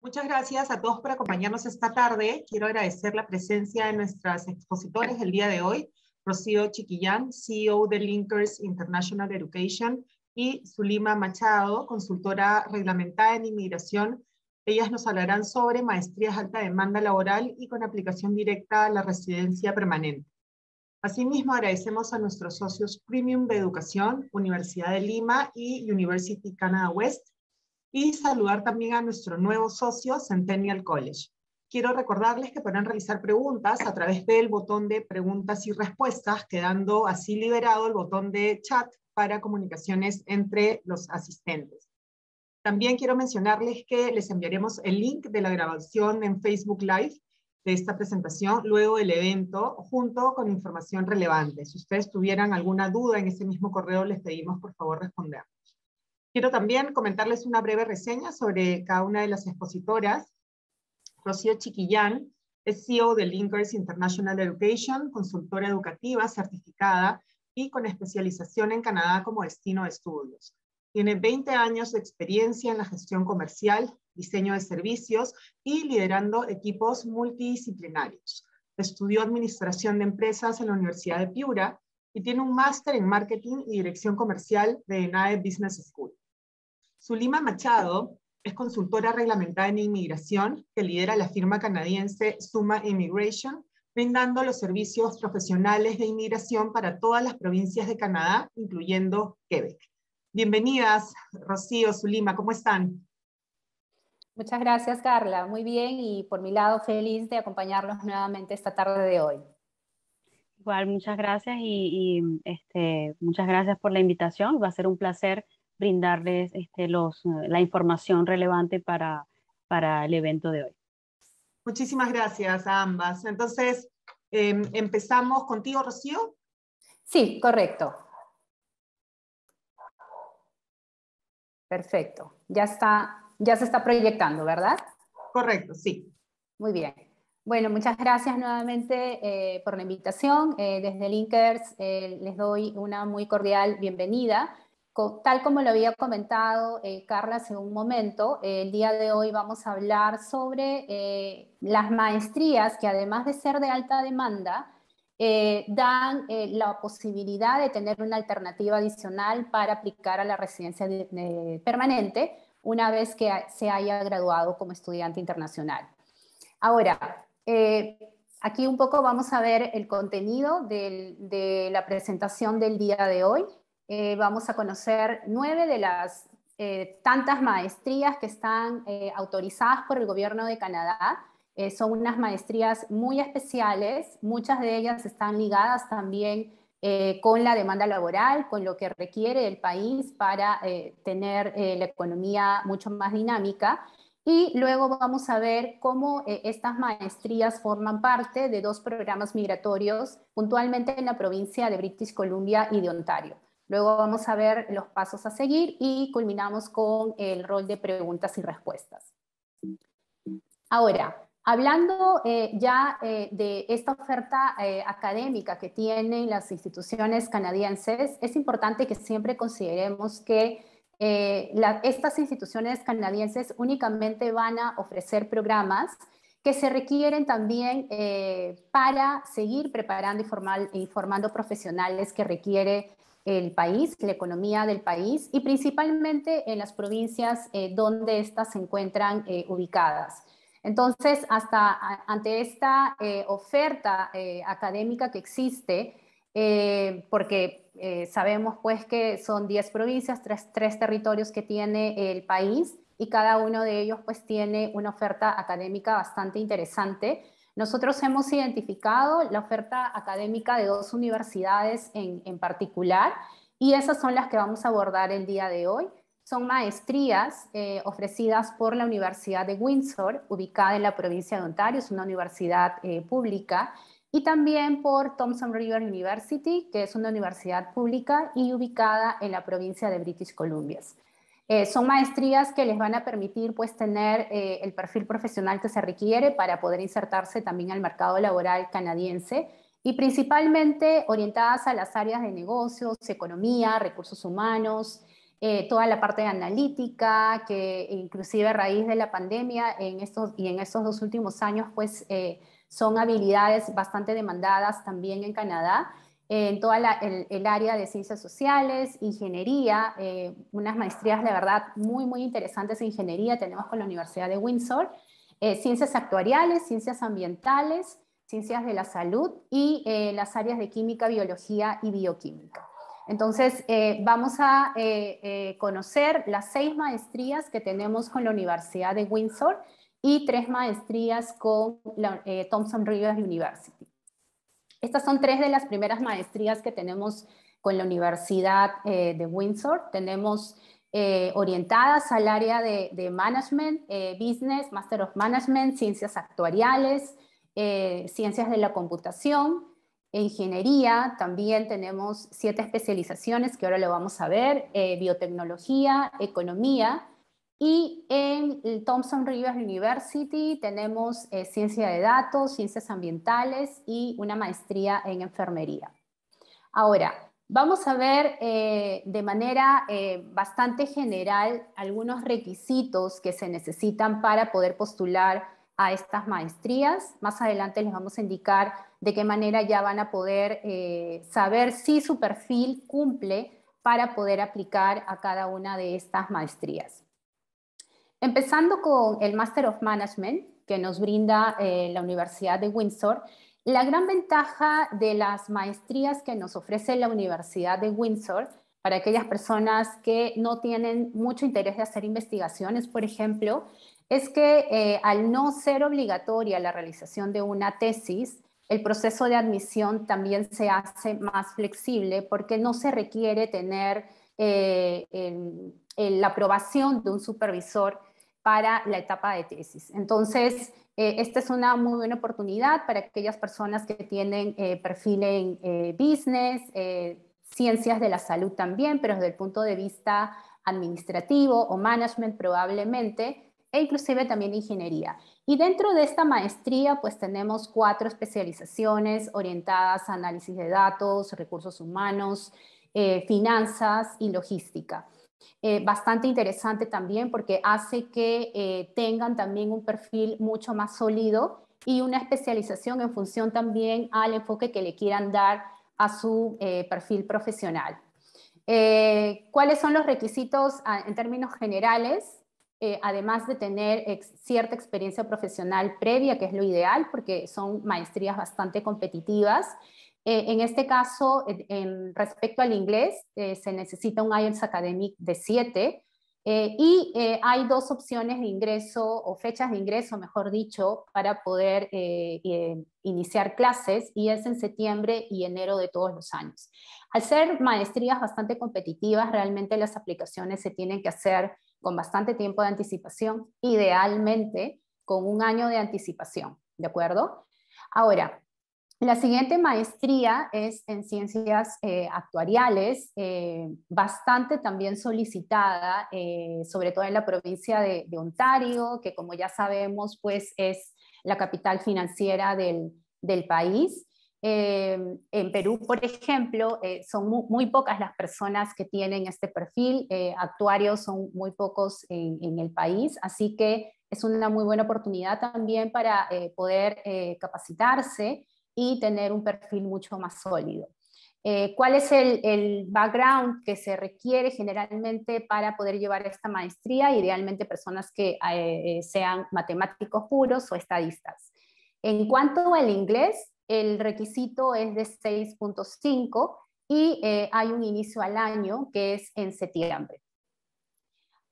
Muchas gracias a todos por acompañarnos esta tarde. Quiero agradecer la presencia de nuestras expositores el día de hoy, Rocío Chiquillán, CEO de Linkers International Education, y Zulima Machado, consultora reglamentada en inmigración. Ellas nos hablarán sobre maestrías alta demanda laboral y con aplicación directa a la residencia permanente. Asimismo, agradecemos a nuestros socios Premium de Educación, Universidad de Lima y University Canada West, y saludar también a nuestro nuevo socio Centennial College. Quiero recordarles que podrán realizar preguntas a través del botón de preguntas y respuestas, quedando así liberado el botón de chat para comunicaciones entre los asistentes. También quiero mencionarles que les enviaremos el link de la grabación en Facebook Live de esta presentación luego del evento, junto con información relevante. Si ustedes tuvieran alguna duda en ese mismo correo, les pedimos por favor responder. Quiero también comentarles una breve reseña sobre cada una de las expositoras. Rocío Chiquillán es CEO de Linkers International Education, consultora educativa certificada y con especialización en Canadá como destino de estudios. Tiene 20 años de experiencia en la gestión comercial, diseño de servicios y liderando equipos multidisciplinarios. Estudió administración de empresas en la Universidad de Piura y tiene un máster en marketing y dirección comercial de NAE Business School. Zulima Machado es consultora reglamentada en inmigración que lidera la firma canadiense Suma Immigration, brindando los servicios profesionales de inmigración para todas las provincias de Canadá, incluyendo Quebec. Bienvenidas, Rocío, Zulima, ¿cómo están? Muchas gracias, Carla. Muy bien y por mi lado feliz de acompañarlos nuevamente esta tarde de hoy. Igual, muchas gracias y, este, muchas gracias por la invitación. Va a ser un placer brindarles este, los, la información relevante para, para el evento de hoy. Muchísimas gracias a ambas. Entonces, em, empezamos contigo, Rocío. Sí, correcto. Perfecto. Ya, está, ya se está proyectando, ¿verdad? Correcto, sí. Muy bien. Bueno, muchas gracias nuevamente eh, por la invitación. Eh, desde Linkers eh, les doy una muy cordial bienvenida tal como lo había comentado eh, Carla hace un momento, el día de hoy vamos a hablar sobre eh, las maestrías que además de ser de alta demanda, eh, dan la posibilidad de tener una alternativa adicional para aplicar a la residencia permanente una vez que se haya graduado como estudiante internacional. Ahora, aquí un poco vamos a ver el contenido de la presentación del día de hoy. Eh, vamos a conocer nueve de las eh, tantas maestrías que están eh, autorizadas por el gobierno de Canadá. son unas maestrías muy especiales, muchas de ellas están ligadas también con la demanda laboral, con lo que requiere el país para tener la economía mucho más dinámica. Y luego vamos a ver cómo estas maestrías forman parte de dos programas migratorios, puntualmente en la provincia de British Columbia y de Ontario. Luego vamos a ver los pasos a seguir y culminamos con el rol de preguntas y respuestas. Ahora, hablando eh, ya eh, de esta oferta eh, académica que tienen las instituciones canadienses, es importante que siempre consideremos que estas instituciones canadienses únicamente van a ofrecer programas que se requieren también para seguir preparando y, y formando profesionales que requiere el país, la economía del país y principalmente en las provincias eh, donde éstas se encuentran eh, ubicadas. Entonces, hasta ante esta eh, oferta académica que existe, porque sabemos pues que son 10 provincias, tres, tres territorios que tiene el país y cada uno de ellos pues tiene una oferta académica bastante interesante. Nosotros hemos identificado la oferta académica de dos universidades en, particular y esas son las que vamos a abordar el día de hoy. Son maestrías eh, ofrecidas por la Universidad de Windsor, ubicada en la provincia de Ontario, es una universidad eh, pública, y también por Thompson River University, que es una universidad pública y ubicada en la provincia de British Columbia. Eh, son maestrías que les van a permitir pues tener eh, el perfil profesional que se requiere para poder insertarse también al mercado laboral canadiense y principalmente orientadas a las áreas de negocios, economía, recursos humanos, toda la parte de analítica, que inclusive a raíz de la pandemia en estos, y en estos dos últimos años, pues son habilidades bastante demandadas también en Canadá en toda el, área de ciencias sociales, ingeniería, eh, unas maestrías de verdad muy, muy interesantes en ingeniería tenemos con la Universidad de Windsor, eh, ciencias actuariales, ciencias ambientales, ciencias de la salud y eh, las áreas de química, biología y bioquímica. Entonces, vamos a conocer las seis maestrías que tenemos con la Universidad de Windsor y tres maestrías con la Thompson Rivers University. Estas son tres de las primeras maestrías que tenemos con la Universidad eh, de Windsor. Tenemos eh, orientadas al área de, Management, eh, Business, Master of Management, Ciencias Actuariales, Ciencias de la Computación, Ingeniería. También tenemos siete especializaciones que ahora lo vamos a ver, Biotecnología, Economía, y en el Thompson Rivers University tenemos eh, ciencia de datos, ciencias ambientales y una maestría en enfermería. Ahora, vamos a ver eh, de manera eh, bastante general algunos requisitos que se necesitan para poder postular a estas maestrías. Más adelante les vamos a indicar de qué manera ya van a poder saber si su perfil cumple para poder aplicar a cada una de estas maestrías. Empezando con el Master of Management que nos brinda eh, la Universidad de Windsor, la gran ventaja de las maestrías que nos ofrece la Universidad de Windsor para aquellas personas que no tienen mucho interés de hacer investigaciones, por ejemplo, es que eh, al no ser obligatoria la realización de una tesis, el proceso de admisión también se hace más flexible porque no se requiere tener eh, la aprobación de un supervisor para la etapa de tesis. Entonces, eh, esta es una muy buena oportunidad para aquellas personas que tienen eh, perfil en business, ciencias de la salud también, pero desde el punto de vista administrativo o management probablemente, e inclusive también ingeniería. Y dentro de esta maestría, pues tenemos cuatro especializaciones orientadas a análisis de datos, recursos humanos, finanzas y logística. Eh, bastante interesante también porque hace que eh, tengan también un perfil mucho más sólido y una especialización en función también al enfoque que le quieran dar a su eh, perfil profesional. ¿Cuáles son los requisitos ah, en términos generales? Además de tener cierta experiencia profesional previa, que es lo ideal, porque son maestrías bastante competitivas, eh, en este caso, en, respecto al inglés, eh, se necesita un IELTS Academic de 7 eh, y hay dos opciones de ingreso o fechas de ingreso, mejor dicho, para poder iniciar clases y es en septiembre y enero de todos los años. Al ser maestrías bastante competitivas, realmente las aplicaciones se tienen que hacer con bastante tiempo de anticipación, idealmente con un año de anticipación, ¿de acuerdo? Ahora, la siguiente maestría es en ciencias eh, actuariales, eh, bastante también solicitada, eh, sobre todo en la provincia de, Ontario, que como ya sabemos, pues es la capital financiera del, país. En Perú, por ejemplo, son muy, pocas las personas que tienen este perfil, actuarios son muy pocos en, en, el país, así que es una muy buena oportunidad también para poder capacitarse y tener un perfil mucho más sólido. Eh, ¿Cuál es el, background que se requiere generalmente para poder llevar esta maestría? Idealmente personas que eh, sean matemáticos puros o estadistas. En cuanto al inglés, el requisito es de 6.5 y eh, hay un inicio al año que es en septiembre.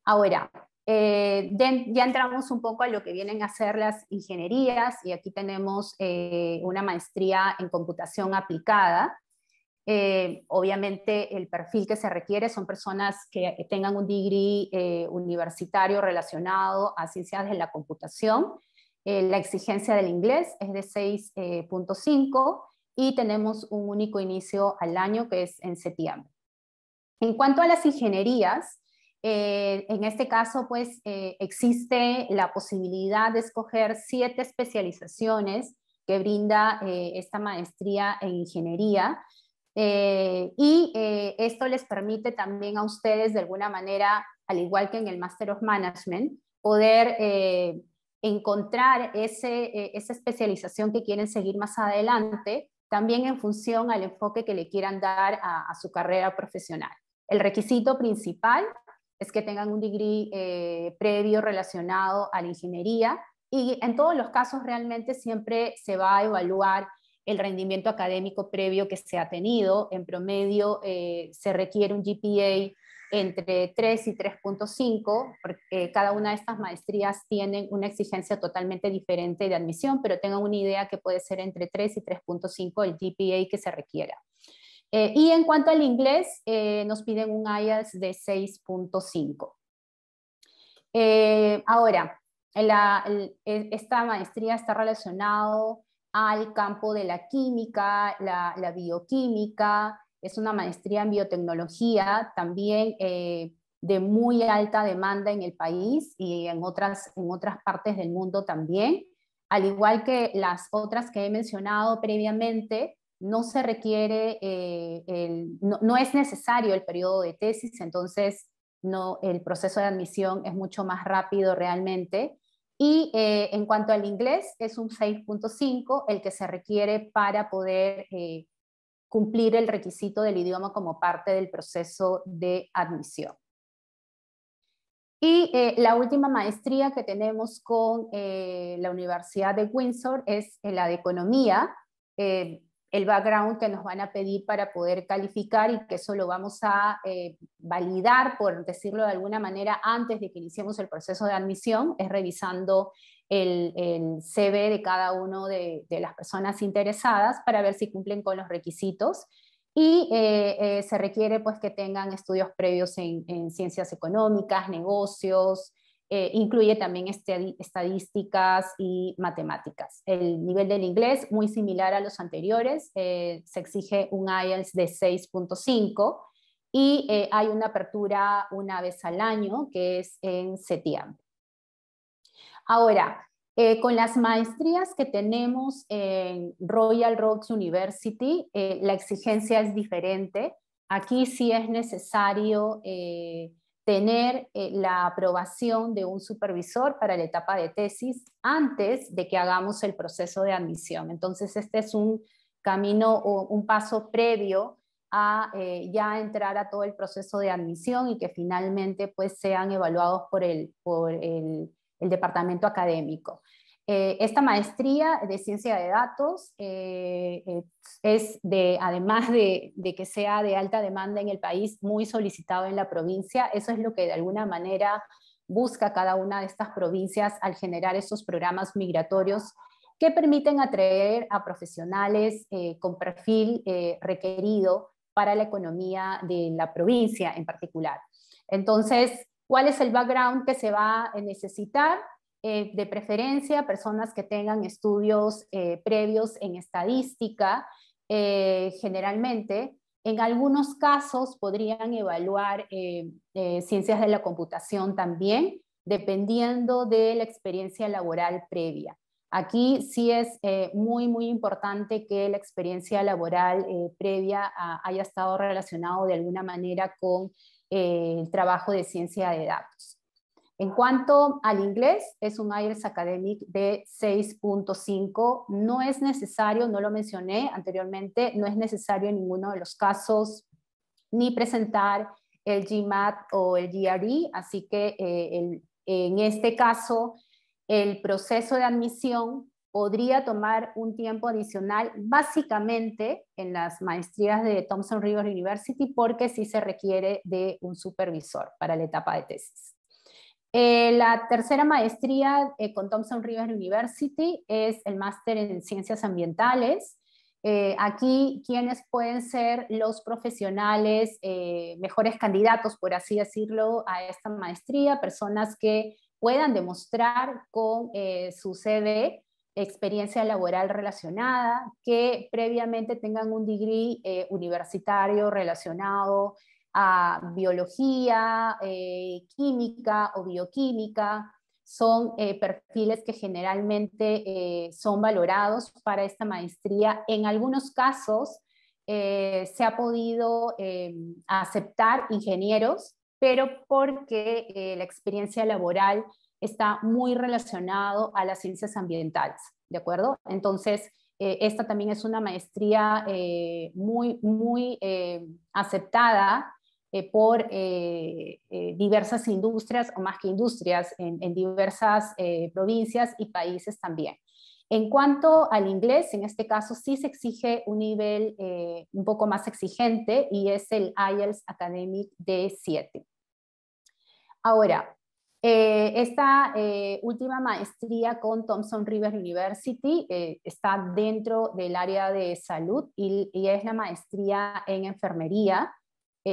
Ahora, eh, ya entramos un poco a lo que vienen a ser las ingenierías y aquí tenemos eh, una maestría en computación aplicada. Obviamente el perfil que se requiere son personas que tengan un degree universitario relacionado a ciencias de la computación. La exigencia del inglés es de 6.5 y tenemos un único inicio al año que es en septiembre. En cuanto a las ingenierías, eh, en este caso, pues eh, existe la posibilidad de escoger siete especializaciones que brinda eh, esta maestría en ingeniería. y esto les permite también a ustedes, de alguna manera, al igual que en el Master of Management, poder encontrar ese, esa especialización que quieren seguir más adelante, también en función al enfoque que le quieran dar a, su carrera profesional. El requisito principal es que tengan un degree eh, previo relacionado a la ingeniería y en todos los casos realmente siempre se va a evaluar el rendimiento académico previo que se ha tenido. En promedio eh, se requiere un GPA entre 3 y 3.5, porque cada una de estas maestrías tienen una exigencia totalmente diferente de admisión, pero tengan una idea que puede ser entre 3 y 3.5 el GPA que se requiera. Eh, y en cuanto al inglés, eh, nos piden un IELTS de 6.5. Eh, ahora, esta maestría está relacionado al campo de la química, la bioquímica, es una maestría en biotecnología, también eh, de muy alta demanda en el país y en otras, en otras partes del mundo también. Al igual que las otras que he mencionado previamente, no se requiere, eh, no, es necesario el periodo de tesis, entonces no, el proceso de admisión es mucho más rápido realmente. Y eh, en cuanto al inglés, es un 6.5 el que se requiere para poder cumplir el requisito del idioma como parte del proceso de admisión. Y eh, la última maestría que tenemos con eh, la Universidad de Windsor es la de Economía, eh, el background que nos van a pedir para poder calificar y que eso lo vamos a validar, por decirlo de alguna manera, antes de que iniciemos el proceso de admisión, es revisando el, CV de cada uno de, las personas interesadas para ver si cumplen con los requisitos y eh, eh, se requiere pues que tengan estudios previos en, ciencias económicas, negocios, eh, incluye también estadísticas y matemáticas. El nivel del inglés, muy similar a los anteriores, se exige un IELTS de 6.5 y hay una apertura una vez al año que es en septiembre. Ahora, eh, con las maestrías que tenemos en Royal Roads University, eh, la exigencia es diferente. Aquí sí es necesario eh, tener la aprobación de un supervisor para la etapa de tesis antes de que hagamos el proceso de admisión. Entonces, este es un camino o un paso previo a ya entrar a todo el proceso de admisión y que finalmente pues sean evaluados por el, por el el departamento académico. Eh, esta maestría de ciencia de datos eh, es de, además de, que sea de alta demanda en el país, muy solicitado en la provincia. Eso es lo que de alguna manera busca cada una de estas provincias al generar estos programas migratorios que permiten atraer a profesionales eh, con perfil requerido para la economía de la provincia en particular. Entonces, ¿Cuál es el background que se va a necesitar? Eh, de preferencia, personas que tengan estudios eh, previos en estadística, eh, generalmente. En algunos casos podrían evaluar ciencias de la computación también, dependiendo de la experiencia laboral previa. Aquí sí es muy, muy importante que la experiencia laboral previa haya estado relacionado de alguna manera con el trabajo de ciencia de datos. En cuanto al inglés, es un IELTS Academic de 6.5. No es necesario, no lo mencioné anteriormente, no es necesario en ninguno de los casos ni presentar el GMAT o el GRE, así que eh, en este caso el proceso de admisión podría tomar un tiempo adicional, básicamente en las maestrías de Thompson Rivers University, porque sí se requiere de un supervisor para la etapa de tesis. Eh, la tercera maestría eh, con Thompson Rivers University es el máster en ciencias ambientales. Eh, aquí, quienes pueden ser los profesionales mejores candidatos, por así decirlo, a esta maestría, personas que puedan demostrar con su CV experiencia laboral relacionada, que previamente tengan un degree eh, universitario relacionado a biología, eh, química o bioquímica. Son eh, perfiles que generalmente son valorados para esta maestría. En algunos casos, se ha podido aceptar ingenieros, pero porque la experiencia laboral está muy relacionado a las ciencias ambientales, ¿de acuerdo? Entonces, esta también es una maestría muy, muy aceptada por diversas industrias, o más que industrias, en diversas provincias y países también. En cuanto al inglés, en este caso sí se exige un nivel eh, un poco más exigente y es el IELTS Academic D7. Ahora, eh, esta eh, última maestría con Thompson Rivers University está dentro del área de salud y, es la maestría en enfermería.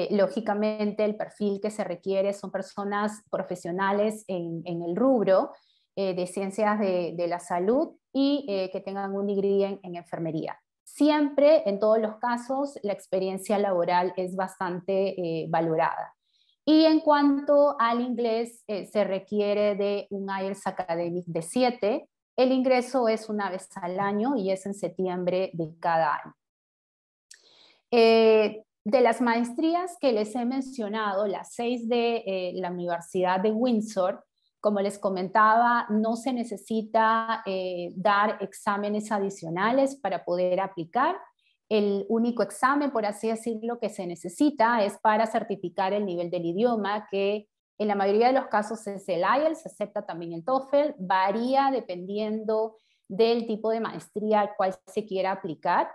lógicamente, el perfil que se requiere son personas profesionales en, el rubro de ciencias de, la salud y eh, que tengan un degree en, enfermería. Siempre, en todos los casos, la experiencia laboral es bastante eh, valorada. Y en cuanto al inglés, eh, se requiere de un IELTS Academic de 7. El ingreso es una vez al año y es en septiembre de cada año. de las maestrías que les he mencionado, las seis de la Universidad de Windsor, como les comentaba, no se necesita eh, dar exámenes adicionales para poder aplicar. El único examen, por así decirlo, que se necesita es para certificar el nivel del idioma, que en la mayoría de los casos es el IELTS, acepta también el TOEFL, varía dependiendo del tipo de maestría al cual se quiera aplicar.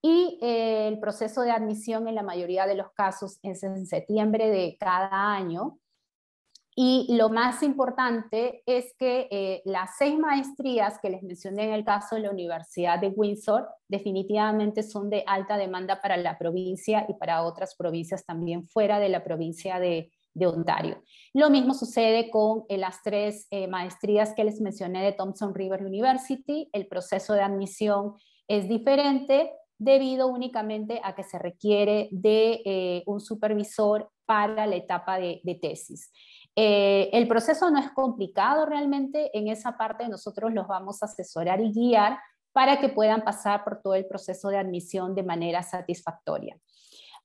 Y eh, el proceso de admisión en la mayoría de los casos es en septiembre de cada año. Y lo más importante es que eh, las seis maestrías que les mencioné en el caso de la Universidad de Windsor definitivamente son de alta demanda para la provincia y para otras provincias también fuera de la provincia de, Ontario. Lo mismo sucede con eh, las tres eh, maestrías que les mencioné de Thompson River University. El proceso de admisión es diferente debido únicamente a que se requiere de un supervisor para la etapa de tesis. Eh, el proceso no es complicado realmente, en esa parte nosotros los vamos a asesorar y guiar para que puedan pasar por todo el proceso de admisión de manera satisfactoria.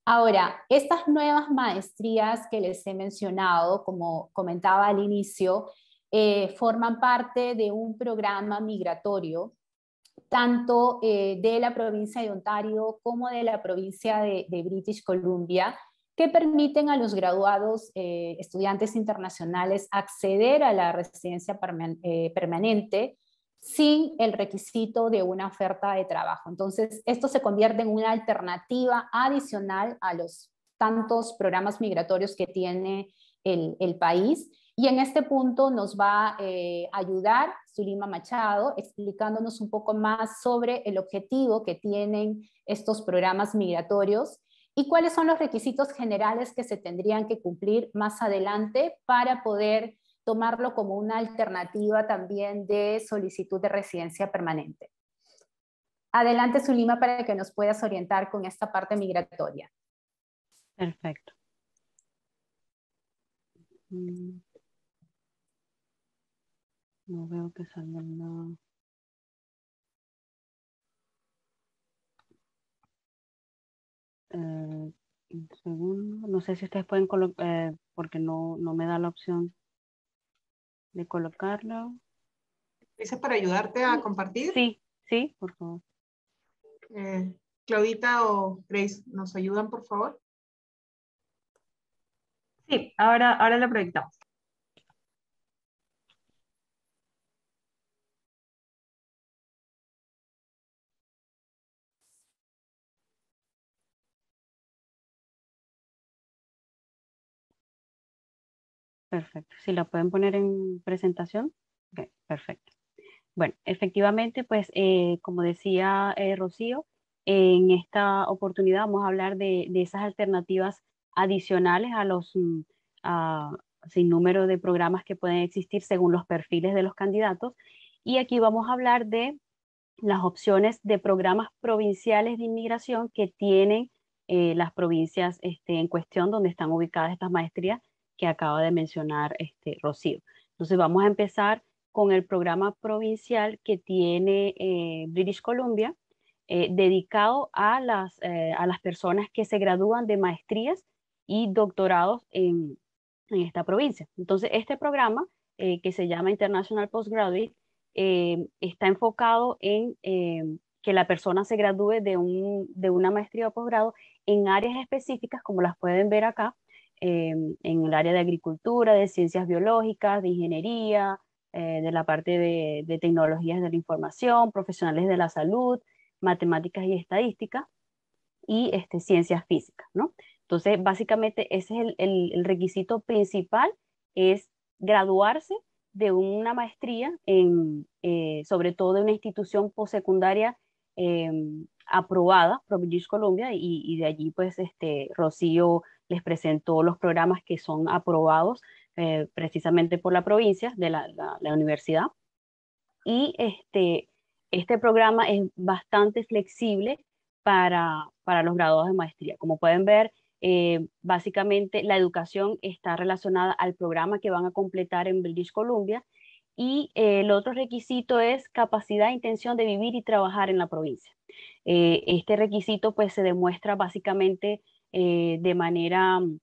Ahora, estas nuevas maestrías que les he mencionado, como comentaba al inicio, eh, forman parte de un programa migratorio, tanto eh, de la provincia de Ontario como de la provincia de British Columbia, que permiten a los graduados eh, estudiantes internacionales acceder a la residencia eh, permanente sin el requisito de una oferta de trabajo. Entonces, esto se convierte en una alternativa adicional a los tantos programas migratorios que tiene el, país. Y en este punto nos va a eh, ayudar Zulima Machado explicándonos un poco más sobre el objetivo que tienen estos programas migratorios y cuáles son los requisitos generales que se tendrían que cumplir más adelante para poder tomarlo como una alternativa también de solicitud de residencia permanente. Adelante, Zulima, para que nos puedas orientar con esta parte migratoria. Perfecto. Mm. No veo que salga nada. Eh, un segundo. No sé si ustedes pueden colocar, eh, porque no, no me da la opción de colocarlo. ¿Dices para ayudarte a compartir? Sí, sí, por favor. Eh, Claudita o Grace, ¿nos ayudan, por favor? Sí, ahora, ahora lo proyectamos. Perfecto. Si la pueden poner en presentación. perfecto. Bueno, efectivamente, pues eh, como decía eh, Rocío, en esta oportunidad vamos a hablar de, esas alternativas adicionales a los mm, sin número de programas que pueden existir según los perfiles de los candidatos. Y aquí vamos a hablar de las opciones de programas provinciales de inmigración que tienen eh, las provincias este, en cuestión donde están ubicadas estas maestrías que acaba de mencionar este, Rocío. Entonces vamos a empezar con el programa provincial que tiene eh, British Columbia. dedicado a las, a las personas que se gradúan de maestrías y doctorados en, en esta provincia. Entonces, este programa que se llama International Postgraduate está enfocado en que la persona se gradúe de, un, de una maestría o posgrado en áreas específicas, como las pueden ver acá, em, en el área de agricultura, de ciencias biológicas, de ingeniería, eh, de la parte de, tecnologías de la información, profesionales de la salud, matemáticas y estadística, y este, ciencias físicas, ¿no? Entonces, básicamente ese es el, requisito principal, es graduarse de una maestría en, eh, sobre todo de una institución postsecundaria Em, aprobada por British Columbia y, de allí pues este, Rocío les presentó los programas que son aprobados eh, precisamente por la provincia de la, universidad. Y este, este programa es bastante flexible para, para los graduados de maestría. Como pueden ver, eh, básicamente la educación está relacionada al programa que van a completar en British Columbia y eh, el otro requisito es capacidad e intención de vivir y trabajar en la provincia. Este requisito pues se demuestra básicamente eh, de manera mm,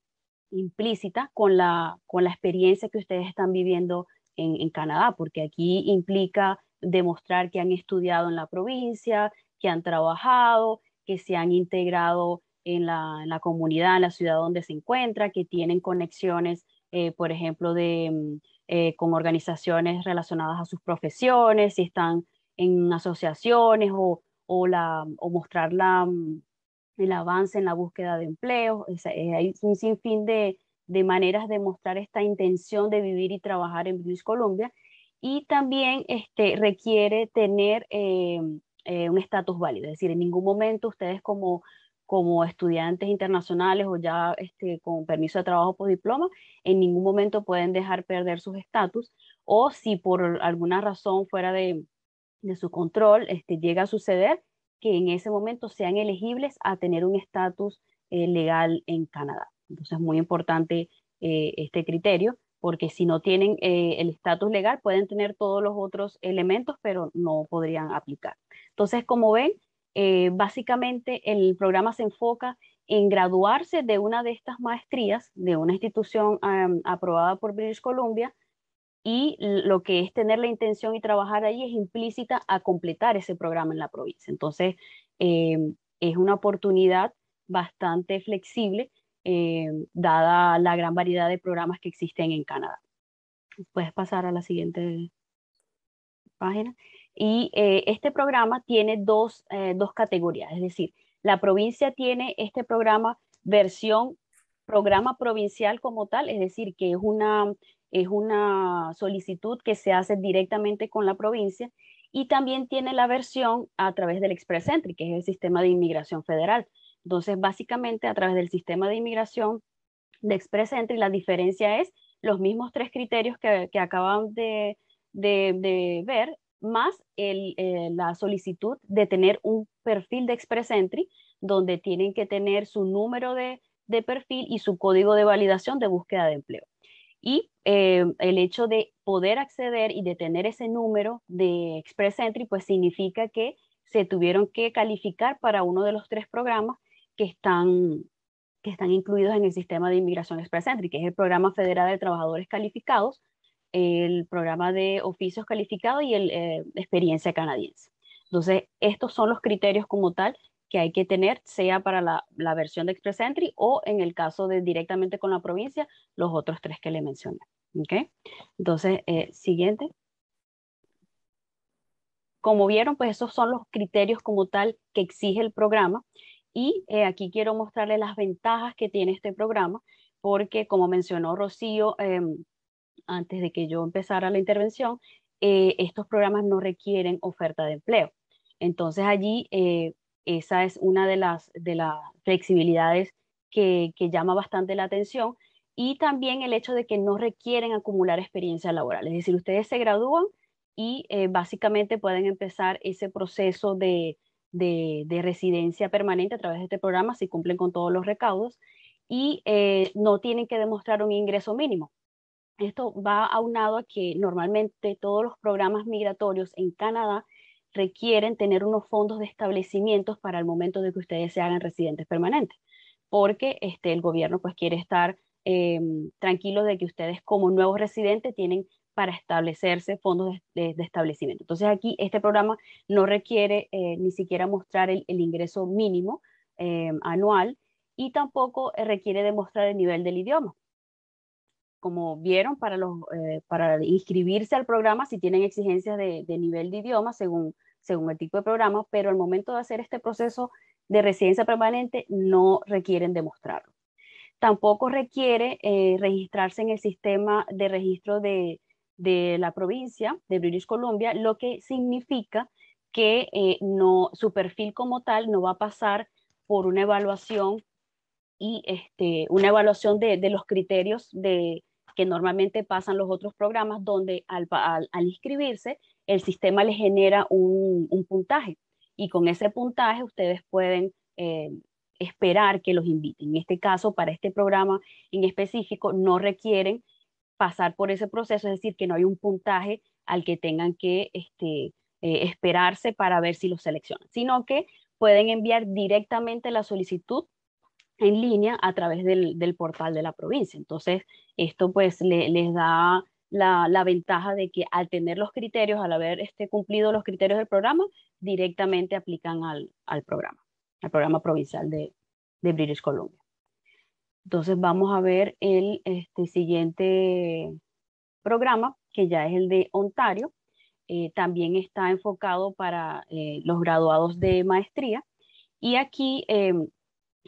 implícita con la, con la experiencia que ustedes están viviendo en, Canadá, porque aquí implica demostrar que han estudiado en la provincia, que han trabajado, que se han integrado en la, en la comunidad, en la ciudad donde se encuentra, que tienen conexiones, por ejemplo, de mm, eh, con organizaciones relacionadas a sus profesiones, si están en asociaciones o, o, la, o mostrar la, mm, el avance en la búsqueda de empleo. Eh, hay un sinfín de, de, maneras de mostrar esta intención de vivir y trabajar en British Columbia y también este, requiere tener eh, un estatus válido, es decir, en ningún momento ustedes como como estudiantes internacionales o ya este, con permiso de trabajo por diploma, en ningún momento pueden dejar perder sus estatus o si por alguna razón fuera de, de su control este, llega a suceder, que en ese momento sean elegibles a tener un estatus eh, legal en Canadá. Entonces es muy importante eh, este criterio porque si no tienen eh, el estatus legal pueden tener todos los otros elementos, pero no podrían aplicar. Entonces, como ven, eh, básicamente el programa se enfoca en graduarse de una de estas maestrías de una institución aprobada por British Columbia y lo que es tener la intención y trabajar allí es implícita a completar ese programa en la provincia. Entonces, eh, es una oportunidad bastante flexible eh, dada la gran variedad de programas que existen en Canadá. Puedes pasar a la siguiente página. Y eh, este programa tiene dos, eh, dos categorías, es decir, la provincia tiene este programa versión programa provincial como tal, es decir, que es una, es una solicitud que se hace directamente con la provincia y también tiene la versión a través del Express Entry, que es el sistema de inmigración federal. Entonces, básicamente a través del sistema de inmigración de Express Entry, la diferencia es los mismos tres criterios que, que acaban de, ver, más eh, la solicitud de tener un perfil de Express Entry, donde tienen que tener su número de, perfil y su código de validación de búsqueda de empleo. Y eh, el hecho de poder acceder y de tener ese número de Express Entry, pues significa que se tuvieron que calificar para uno de los tres programas que están, que están incluidos en el sistema de inmigración Express Entry, que es el Programa Federal de Trabajadores Calificados, el programa de oficios calificados y el eh, experiencia canadiense. Entonces, estos son los criterios como tal que hay que tener, sea para la, la, versión de Express Entry o en el caso de directamente con la provincia, los otros tres que le mencioné. ¿Okay? Entonces, eh, siguiente. Como vieron, pues esos son los criterios como tal que exige el programa. Y eh, aquí quiero mostrarles las ventajas que tiene este programa, porque como mencionó Rocío, em, antes de que yo empezara la intervención, eh, estos programas no requieren oferta de empleo. Entonces allí eh, esa es una de las, de las flexibilidades que, llama bastante la atención y también el hecho de que no requieren acumular experiencia laboral. Es decir, ustedes se gradúan y eh, básicamente pueden empezar ese proceso de, de, de, residencia permanente a través de este programa si cumplen con todos los recaudos y no tienen que demostrar un ingreso mínimo. Esto va aunado a que normalmente todos los programas migratorios en Canadá requieren tener unos fondos de establecimientos para el momento de que ustedes se hagan residentes permanentes, porque este, el gobierno pues quiere estar eh, tranquilo de que ustedes como nuevos residentes tienen para establecerse fondos de, establecimiento. Entonces aquí este programa no requiere eh, ni siquiera mostrar el, ingreso mínimo eh, anual y tampoco requiere demostrar el nivel del idioma. Como vieron, para, los, eh, para inscribirse al programa, si tienen exigencias de, nivel de idioma según, según el tipo de programa, pero al momento de hacer este proceso de residencia permanente no requieren demostrarlo. Tampoco requiere registrarse en el sistema de registro de, de la provincia de British Columbia, lo que significa que eh, no, su perfil como tal no va a pasar por una evaluación y este, una evaluación de, los criterios de, que normalmente pasan los otros programas, donde al, inscribirse el sistema les genera un, puntaje y con ese puntaje ustedes pueden eh, esperar que los inviten. En este caso, para este programa en específico, no requieren pasar por ese proceso, es decir, que no hay un puntaje al que tengan que este, eh, esperarse para ver si lo seleccionan, sino que pueden enviar directamente la solicitud en línea a través del, portal de la provincia. Entonces, esto pues les da la, ventaja de que al tener los criterios, al haber este, cumplido los criterios del programa, directamente aplican al, programa, al programa provincial de British Columbia. Entonces vamos a ver el este, siguiente programa, que ya es el de Ontario. Eh, también está enfocado para eh, los graduados de maestría. Y aquí, em,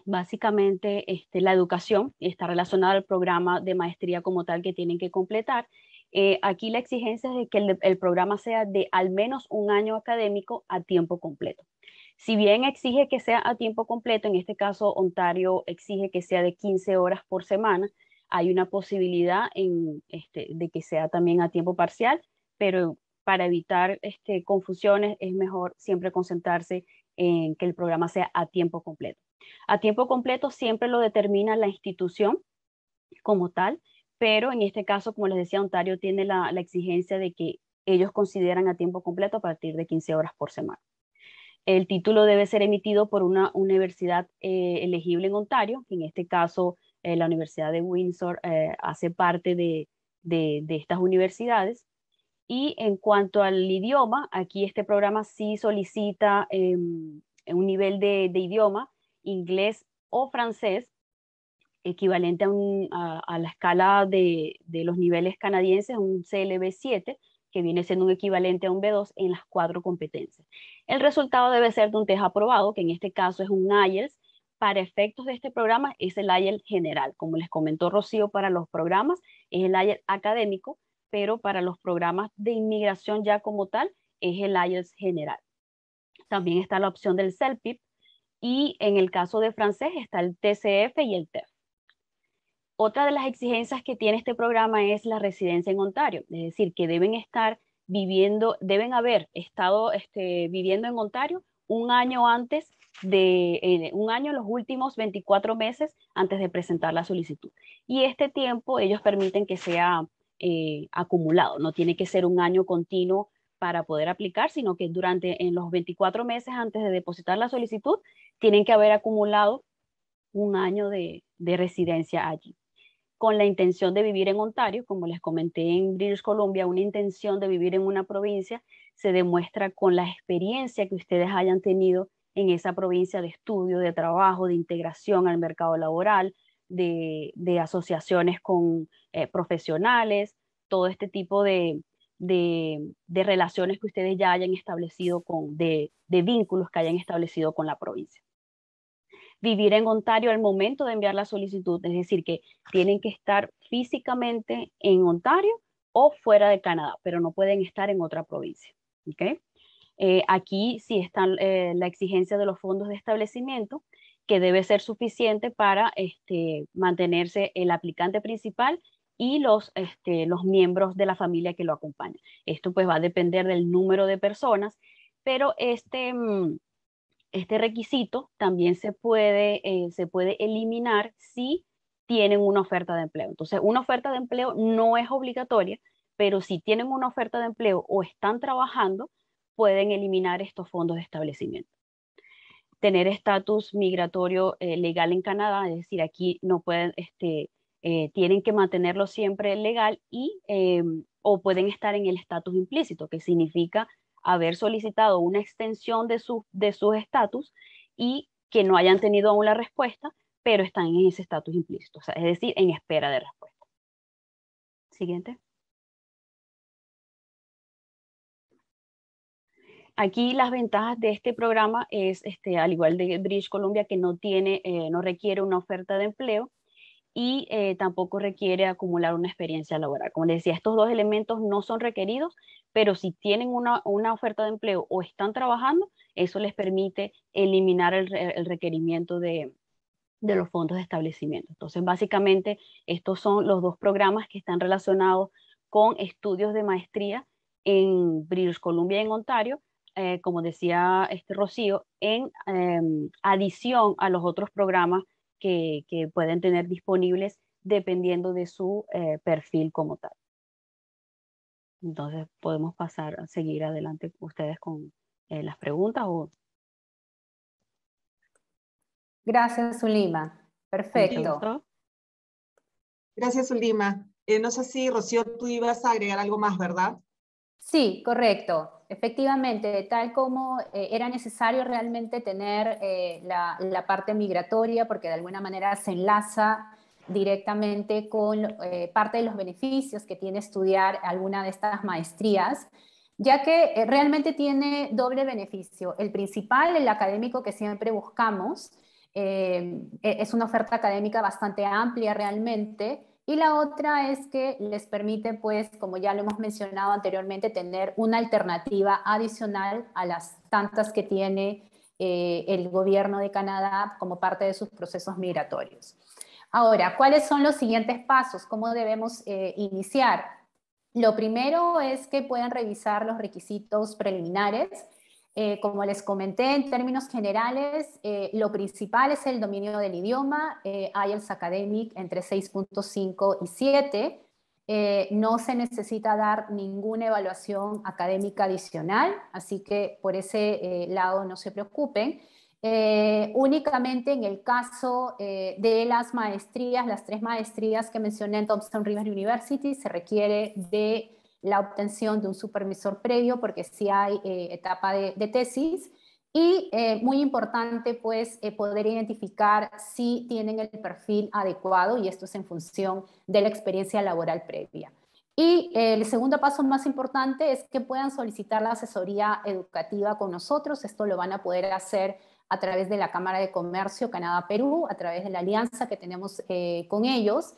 básicamente, este, la educación está relacionada al programa de maestría como tal que tienen que completar. Eh, aquí la exigencia es de que el programa sea de al menos un año académico a tiempo completo. Si bien exige que sea a tiempo completo, en este caso Ontario exige que sea de 15 horas por semana, hay una posibilidad este, de que sea también a tiempo parcial, pero para evitar este, confusiones es mejor siempre concentrarse en que el programa sea a tiempo completo. A tiempo completo siempre lo determina la institución como tal, pero en este caso, como les decía, Ontario tiene la, exigencia de que ellos consideran a tiempo completo a partir de 15 horas por semana. El título debe ser emitido por una universidad eh, elegible en Ontario, que en este caso eh, la Universidad de Windsor eh, hace parte de, estas universidades. Y en cuanto al idioma, aquí este programa sí solicita em, un nivel de, idioma, inglés o francés, equivalente a, la escala de, de, los niveles canadienses, un CLB 7, que viene siendo un equivalente a un B2 en las cuatro competencias. El resultado debe ser de un test aprobado, que en este caso es un IELTS. Para efectos de este programa es el IELTS general. Como les comentó Rocío, para los programas es el IELTS académico, pero para los programas de inmigración ya como tal es el IELTS general. También está la opción del CELPIP y en el caso de francés está el TCF y el TEF. Otra de las exigencias que tiene este programa es la residencia en Ontario, es decir, que deben estar viviendo, deben haber estado este, viviendo en Ontario un año antes de, eh, un año los últimos 24 meses antes de presentar la solicitud. Y este tiempo ellos permiten que sea eh, acumulado, no tiene que ser un año continuo para poder aplicar, sino que durante en los 24 meses antes de depositar la solicitud tienen que haber acumulado un año de residencia allí. Con la intención de vivir en Ontario, como les comenté en British Columbia, una intención de vivir en una provincia se demuestra con la experiencia que ustedes hayan tenido en esa provincia de estudio, de trabajo, de integración al mercado laboral, de, asociaciones con eh, profesionales, todo este tipo de, relaciones que ustedes ya hayan establecido con, de vínculos que hayan establecido con la provincia vivir en Ontario al momento de enviar la solicitud, es decir, que tienen que estar físicamente en Ontario o fuera de Canadá, pero no pueden estar en otra provincia. ¿okay? Eh, aquí sí está eh, la exigencia de los fondos de establecimiento, que debe ser suficiente para este, mantenerse el aplicante principal y los, este, los miembros de la familia que lo acompañan. Esto pues va a depender del número de personas, pero este, mm, este requisito también se puede, eh, se puede eliminar si tienen una oferta de empleo. Entonces, una oferta de empleo no es obligatoria, pero si tienen una oferta de empleo o están trabajando, pueden eliminar estos fondos de establecimiento. Tener estatus migratorio eh, legal en Canadá, es decir, aquí no pueden, este, eh, tienen que mantenerlo siempre legal y em, o pueden estar en el estatus implícito, que significa haber solicitado una extensión de su de sus estatus y que no hayan tenido aún la respuesta, pero están en ese estatus implícito, es decir, en espera de respuesta. Siguiente. Aquí las ventajas de este programa es, este, al igual de British Columbia, que no, tiene, eh, no requiere una oferta de empleo y eh, tampoco requiere acumular una experiencia laboral. Como decía, estos dos elementos no son requeridos, pero si tienen una, una oferta de empleo o están trabajando, eso les permite eliminar el, el requerimiento de, de los fondos de establecimiento. Entonces, básicamente, estos son los dos programas que están relacionados con estudios de maestría en British Columbia y en Ontario, eh, como decía este Rocío, en em, adición a los otros programas que, que, pueden tener disponibles dependiendo de su eh, perfil como tal. Entonces, podemos pasar a seguir adelante ustedes con eh, las preguntas o Gracias, Ulima. Perfecto. Gracias, Ulima. Eh, no sé si, Rocío, tú ibas a agregar algo más, ¿verdad? Sí, correcto. Efectivamente, tal como eh, era necesario realmente tener eh, la, parte migratoria, porque de alguna manera se enlaza directamente con parte de los beneficios que tiene estudiar alguna de estas maestrías, ya que realmente tiene doble beneficio. El principal, el académico que siempre buscamos, eh, e, es una oferta académica bastante amplia realmente. Y la otra es que les permite, pues, como ya lo hemos mencionado anteriormente, tener una alternativa adicional a las tantas que tiene eh, el gobierno de Canadá como parte de sus procesos migratorios. Ahora, ¿cuáles son los siguientes pasos? ¿Cómo debemos eh, iniciar? Lo primero es que puedan revisar los requisitos preliminares eh, como les comenté, en términos generales, eh, lo principal es el dominio del idioma, eh, IELTS Academic entre 6.5 y 7. Eh, no se necesita dar ninguna evaluación académica adicional, así que por ese lado no se preocupen. únicamente en el caso de las maestrías, las tres maestrías que mencioné en Thompson River University, se requiere de la obtención de un supervisor previo, porque sí hay eh, etapa de, tesis. Y eh, muy importante, pues, eh, poder identificar si tienen el perfil adecuado, y esto es en función de la experiencia laboral previa. Y el segundo paso más importante es que puedan solicitar la asesoría educativa con nosotros. Esto lo van a poder hacer a través de la Cámara de Comercio Canadá-Perú, a través de la alianza que tenemos con ellos.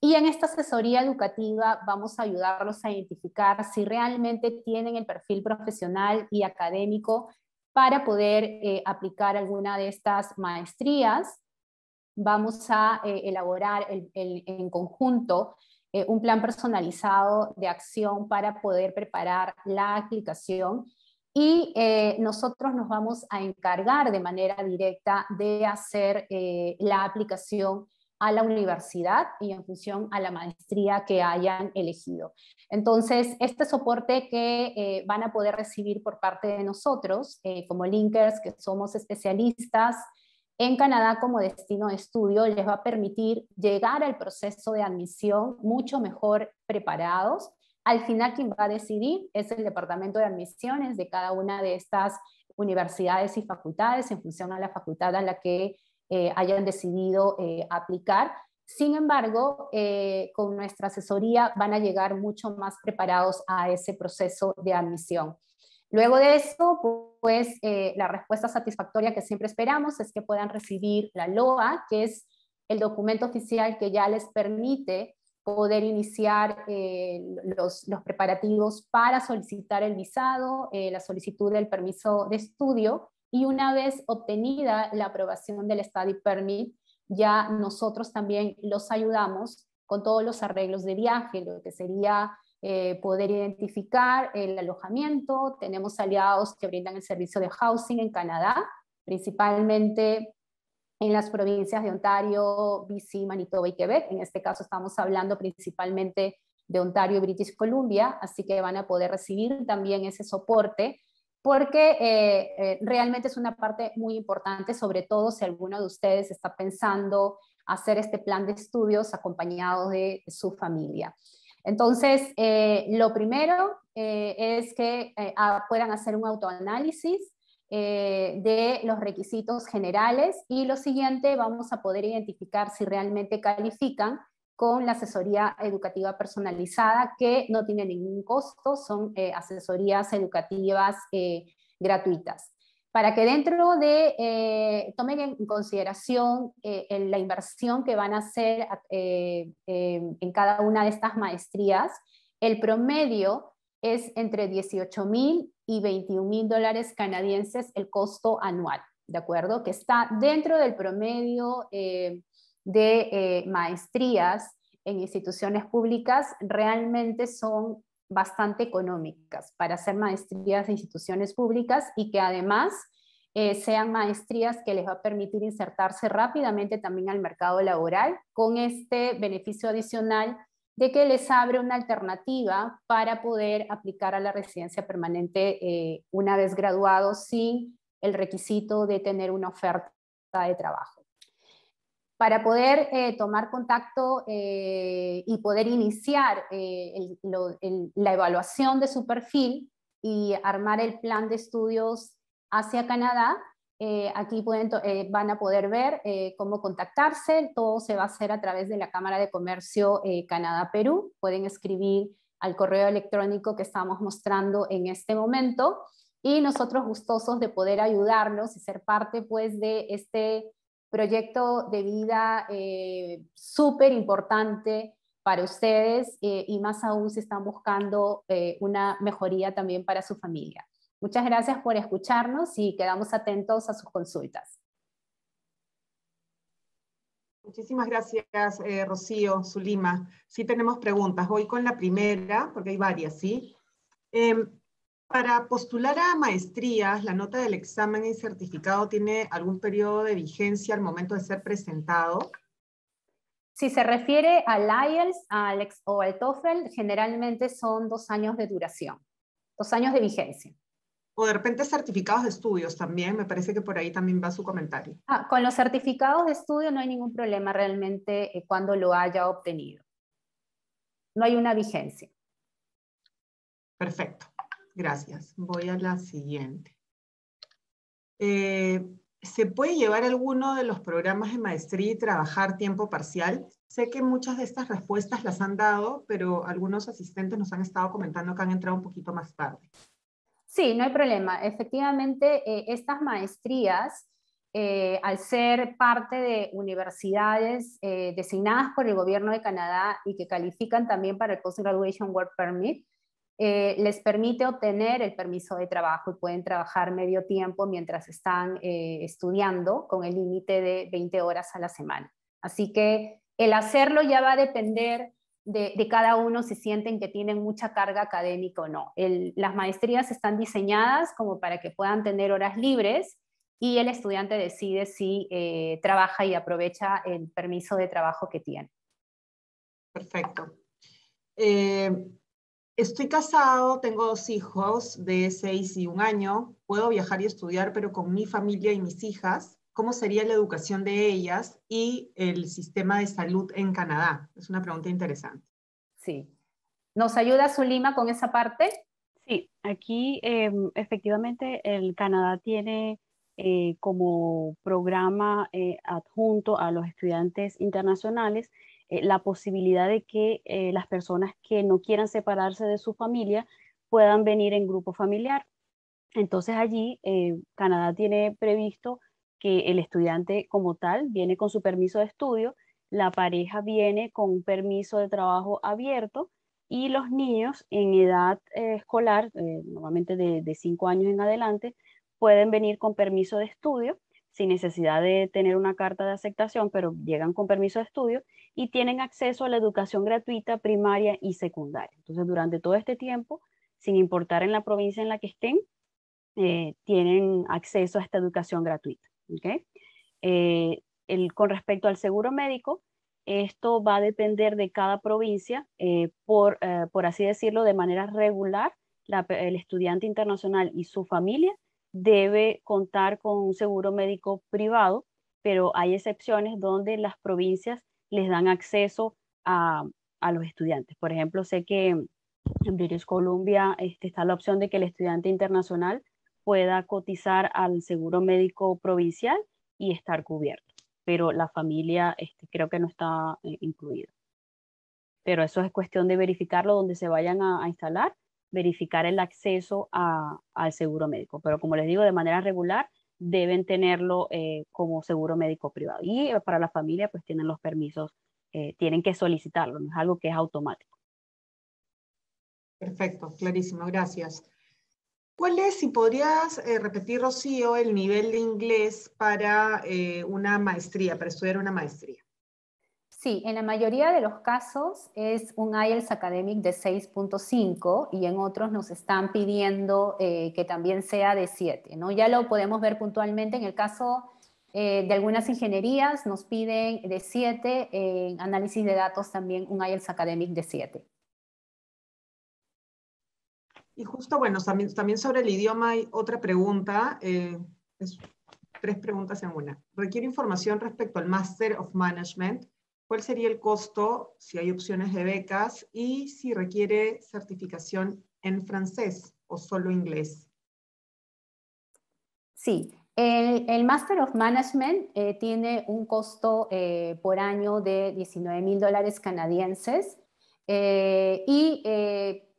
Y en esta asesoría educativa vamos a ayudarlos a identificar si realmente tienen el perfil profesional y académico para poder eh, aplicar alguna de estas maestrías. Vamos a eh, elaborar en conjunto eh, un plan personalizado de acción para poder preparar la aplicación y nosotros nos vamos a encargar de manera directa de hacer la aplicación a la universidad y en función a la maestría que hayan elegido. Entonces, este soporte que eh, van a poder recibir por parte de nosotros, eh, como Linkers, que somos especialistas en Canadá como destino de estudio, les va a permitir llegar al proceso de admisión mucho mejor preparados. Al final, quien va a decidir es el departamento de admisiones de cada una de estas universidades y facultades en función a la facultad a la que eh, hayan decidido eh, aplicar. Sin embargo, eh, con nuestra asesoría van a llegar mucho más preparados a ese proceso de admisión. Luego de eso, pues la respuesta satisfactoria que siempre esperamos es que puedan recibir la LOA, que es el documento oficial que ya les permite poder iniciar los, los, preparativos para solicitar el visado, la solicitud del permiso de estudio y una vez obtenida la aprobación del Study Permit, ya nosotros también los ayudamos con todos los arreglos de viaje, lo que sería eh, poder identificar el alojamiento. Tenemos aliados que brindan el servicio de housing en Canadá, principalmente en las provincias de Ontario, BC, Manitoba y Quebec. En este caso estamos hablando principalmente de Ontario y British Columbia, así que van a poder recibir también ese soporte porque eh, eh, realmente es una parte muy importante, sobre todo si alguno de ustedes está pensando hacer este plan de estudios acompañado de su familia. Entonces, eh, lo primero es que puedan hacer un autoanálisis de los requisitos generales y lo siguiente, vamos a poder identificar si realmente califican con la asesoría educativa personalizada que no tiene ningún costo, son eh, asesorías educativas eh, gratuitas. Para que dentro de, eh, tomen en consideración en la inversión que van a hacer en cada una de estas maestrías, el promedio es entre 18 mil y 21 mil dólares canadienses el costo anual, ¿de acuerdo? Que está dentro del promedio de eh, maestrías en instituciones públicas realmente son bastante económicas para hacer maestrías en instituciones públicas y que además eh, sean maestrías que les va a permitir insertarse rápidamente también al mercado laboral con este beneficio adicional de que les abre una alternativa para poder aplicar a la residencia permanente eh, una vez graduados sin el requisito de tener una oferta de trabajo para poder eh, tomar contacto eh, y poder iniciar eh, la evaluación de su perfil y armar el plan de estudios hacia Canadá, aquí pueden, van a poder ver cómo contactarse. Todo se va a hacer a través de la Cámara de Comercio Canadá-Perú. Pueden escribir al correo electrónico que estamos mostrando en este momento y nosotros gustosos de poder ayudarlos y ser parte pues de este proyecto de vida eh, súper importante para ustedes eh, y más aún si están buscando eh, una mejoría también para su familia. Muchas gracias por escucharnos y quedamos atentos a sus consultas. Muchísimas gracias, Rocío, Zulima. Sí tenemos preguntas. Voy con la primera, porque hay varias, ¿sí? Em, para postular a maestrías, la nota del examen y certificado tiene algún periodo de vigencia al momento de ser presentado. Si se refiere al IELTS o al TOEFL, generalmente son dos años de duración, dos años de vigencia. O de repente certificados de estudios también, me parece que por ahí también va su comentario. Ah, con los certificados de estudio no hay ningún problema realmente eh, cuando lo haya obtenido. No hay una vigencia. Perfecto. Gracias. Voy a la siguiente. Eh, ¿Se puede llevar alguno de los programas de maestría y trabajar tiempo parcial? Sé que muchas de estas respuestas las han dado, pero algunos asistentes nos han estado comentando que han entrado un poquito más tarde. Sí, no hay problema. Efectivamente, eh, estas maestrías, eh, al ser parte de universidades designadas por el gobierno de Canadá y que califican también para el Post Graduation Work Permit, eh, les permite obtener el permiso de trabajo y pueden trabajar medio tiempo mientras están eh, estudiando con el límite de 20 horas a la semana. Así que el hacerlo ya va a depender de, cada uno si sienten que tienen mucha carga académica o no. las maestrías están diseñadas como para que puedan tener horas libres y el estudiante decide si eh, trabaja y aprovecha el permiso de trabajo que tiene. Perfecto. Estoy casado, tengo dos hijos de seis y un año, puedo viajar y estudiar, pero con mi familia y mis hijas, ¿cómo sería la educación de ellas y el sistema de salud en Canadá? Es una pregunta interesante. Sí. ¿Nos ayuda Zulima con esa parte? Sí, aquí em, efectivamente el Canadá tiene eh, como programa eh, adjunto a los estudiantes internacionales eh, la posibilidad de que eh, las personas que no quieran separarse de su familia puedan venir en grupo familiar. Entonces allí eh, Canadá tiene previsto que el estudiante como tal viene con su permiso de estudio, la pareja viene con un permiso de trabajo abierto y los niños en edad escolar, normalmente de, de cinco años en adelante, pueden venir con permiso de estudio sin necesidad de tener una carta de aceptación, pero llegan con permiso de estudio y tienen acceso a la educación gratuita primaria y secundaria. Entonces, durante todo este tiempo, sin importar en la provincia en la que estén, eh, tienen acceso a esta educación gratuita. Eh, con respecto al seguro médico, esto va a depender de cada provincia, eh, por, por así decirlo, de manera regular el estudiante internacional y su familia debe contar con un seguro médico privado, pero hay excepciones donde las provincias les dan acceso a, los estudiantes. Por ejemplo, sé que en British Columbia este, está la opción de que el estudiante internacional pueda cotizar al seguro médico provincial y estar cubierto, pero la familia este, creo que no está eh, incluida. Pero eso es cuestión de verificarlo donde se vayan a, instalar, verificar el acceso al seguro médico. Pero como les digo, de manera regular deben tenerlo eh, como seguro médico privado. Y eh, para la familia, pues tienen los permisos, tienen que solicitarlo, no es algo que es automático. Perfecto, clarísimo, gracias. ¿Cuál es, si podrías eh, repetir, Rocío, el nivel de inglés para eh, una maestría, para estudiar una maestría? Sí, en la mayoría de los casos es un IELTS Academic de 6.5 y en otros nos están pidiendo eh, que también sea de 7, ¿no? Ya lo podemos ver puntualmente en el caso de algunas ingenierías nos piden de 7, en análisis de datos también un IELTS Academic de 7. Y justo, bueno, también, también sobre el idioma hay otra pregunta, eh, tres preguntas en una. Requiere información respecto al Master of Management. ¿Cuál sería el costo, si hay opciones de becas, y si requiere certificación en francés o solo inglés? Sí, el, Master of Management eh, tiene un costo eh, por año de 19 mil dólares canadienses y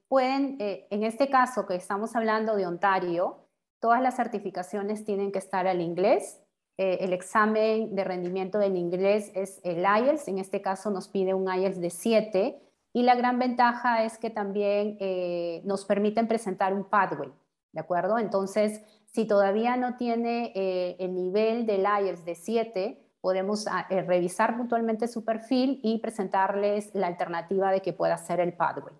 pueden, eh, en este caso que estamos hablando de Ontario, todas las certificaciones tienen que estar al inglés. Eh, el examen de rendimiento del inglés es el IELTS, en este caso nos pide un IELTS de 7 y la gran ventaja es que también eh, nos permiten presentar un pathway, ¿de acuerdo? Entonces, si todavía no tiene el nivel del IELTS de 7, podemos ah, revisar puntualmente su perfil y presentarles la alternativa de que pueda hacer el pathway.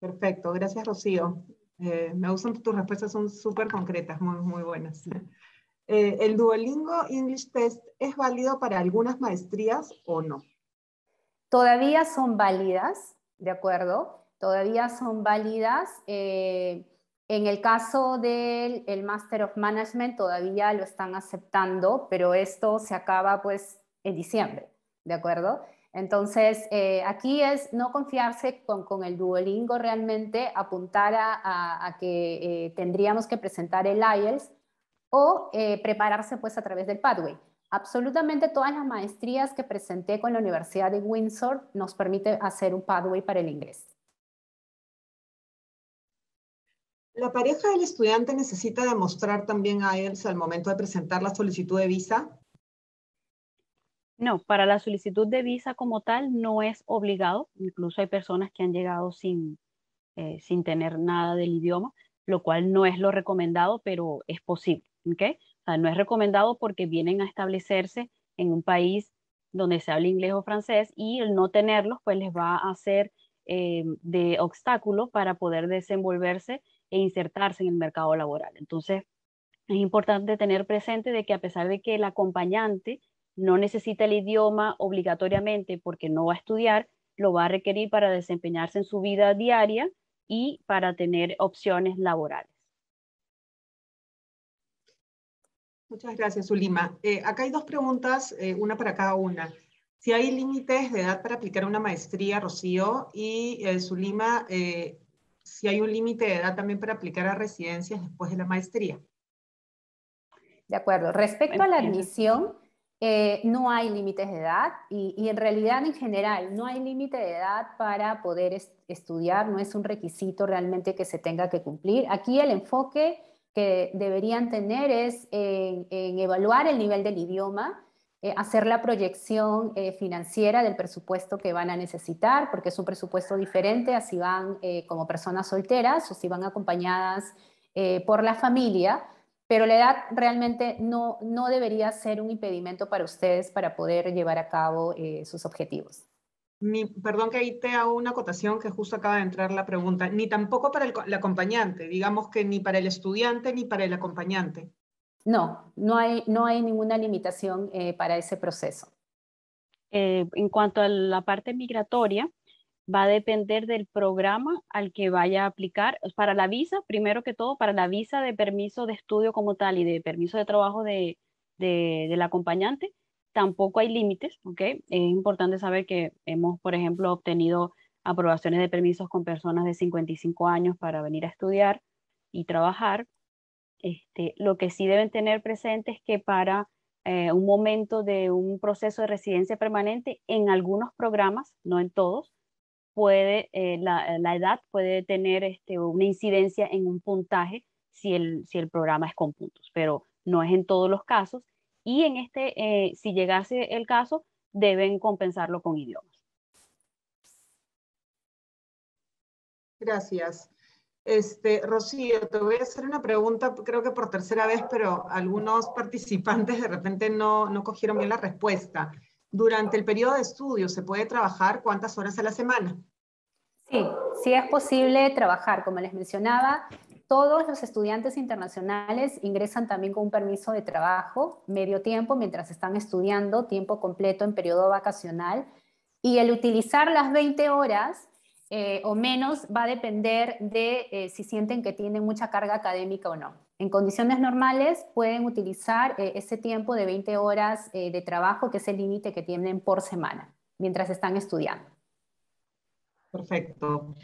Perfecto, gracias Rocío. Eh, me gustan tus respuestas, son súper concretas, muy, muy buenas. Eh, ¿El Duolingo English Test es válido para algunas maestrías o no? Todavía son válidas, ¿de acuerdo? Todavía son válidas. Eh, en el caso del el Master of Management todavía lo están aceptando, pero esto se acaba pues en diciembre, ¿de acuerdo? Entonces, eh, aquí es no confiarse con, el Duolingo realmente, apuntar a, que eh, tendríamos que presentar el IELTS o eh, prepararse pues a través del Pathway. Absolutamente todas las maestrías que presenté con la Universidad de Windsor nos permite hacer un Pathway para el inglés. ¿La pareja del estudiante necesita demostrar también IELTS al momento de presentar la solicitud de visa? No, para la solicitud de visa como tal no es obligado. Incluso hay personas que han llegado sin, eh, sin tener nada del idioma, lo cual no es lo recomendado, pero es posible. ¿okay? O sea, no es recomendado porque vienen a establecerse en un país donde se habla inglés o francés y el no tenerlos pues les va a hacer eh, de obstáculo para poder desenvolverse e insertarse en el mercado laboral. Entonces, es importante tener presente de que a pesar de que el acompañante no necesita el idioma obligatoriamente porque no va a estudiar, lo va a requerir para desempeñarse en su vida diaria y para tener opciones laborales. Muchas gracias, Zulima. Eh, acá hay dos preguntas, eh, una para cada una. Si hay límites de edad para aplicar una maestría, Rocío, y eh, Zulima, si hay un límite de edad también para aplicar a residencias después de la maestría. De acuerdo. Respecto a la admisión, eh, no hay límites de edad y, en realidad en general no hay límite de edad para poder estudiar, no es un requisito realmente que se tenga que cumplir. Aquí el enfoque que deberían tener es en, evaluar el nivel del idioma, eh, hacer la proyección eh, financiera del presupuesto que van a necesitar, porque es un presupuesto diferente, así van como personas solteras o si van acompañadas por la familia pero la edad realmente no, no debería ser un impedimento para ustedes para poder llevar a cabo eh, sus objetivos. perdón que ahí te hago una acotación que justo acaba de entrar la pregunta, ni tampoco para el, acompañante, digamos que ni para el estudiante ni para el acompañante. No, no hay, no hay ninguna limitación eh, para ese proceso. Eh, en cuanto a la parte migratoria, va a depender del programa al que vaya a aplicar. Para la visa, primero que todo, para la visa de permiso de estudio como tal y de permiso de trabajo de, del acompañante, tampoco hay límites, ¿ok? Es importante saber que hemos, por ejemplo, obtenido aprobaciones de permisos con personas de 55 años para venir a estudiar y trabajar. Este, lo que sí deben tener presente es que para eh, un momento de un proceso de residencia permanente, en algunos programas, no en todos, puede, eh, la, la, edad puede tener este, una incidencia en un puntaje si el, si el programa es con puntos, pero no es en todos los casos. Y en este, eh, si llegase el caso, deben compensarlo con idiomas. Gracias. Este, Rocío, te voy a hacer una pregunta, creo que por tercera vez, pero algunos participantes de repente no, no cogieron bien la respuesta. Durante el periodo de estudio, ¿se puede trabajar cuántas horas a la semana? Sí, sí es posible trabajar. Como les mencionaba, todos los estudiantes internacionales ingresan también con un permiso de trabajo medio tiempo mientras están estudiando, tiempo completo en periodo vacacional. Y el utilizar las 20 horas eh, o menos va a depender de eh, si sienten que tienen mucha carga académica o no. En condiciones normales pueden utilizar eh, ese tiempo de 20 horas de trabajo, que es el límite que tienen por semana, mientras están estudiando. Perfecto.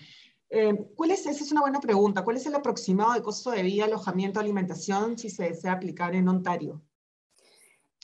¿cuál es, esa es una buena pregunta. ¿Cuál es el aproximado de costo de vida, alojamiento, alimentación si se desea aplicar en Ontario?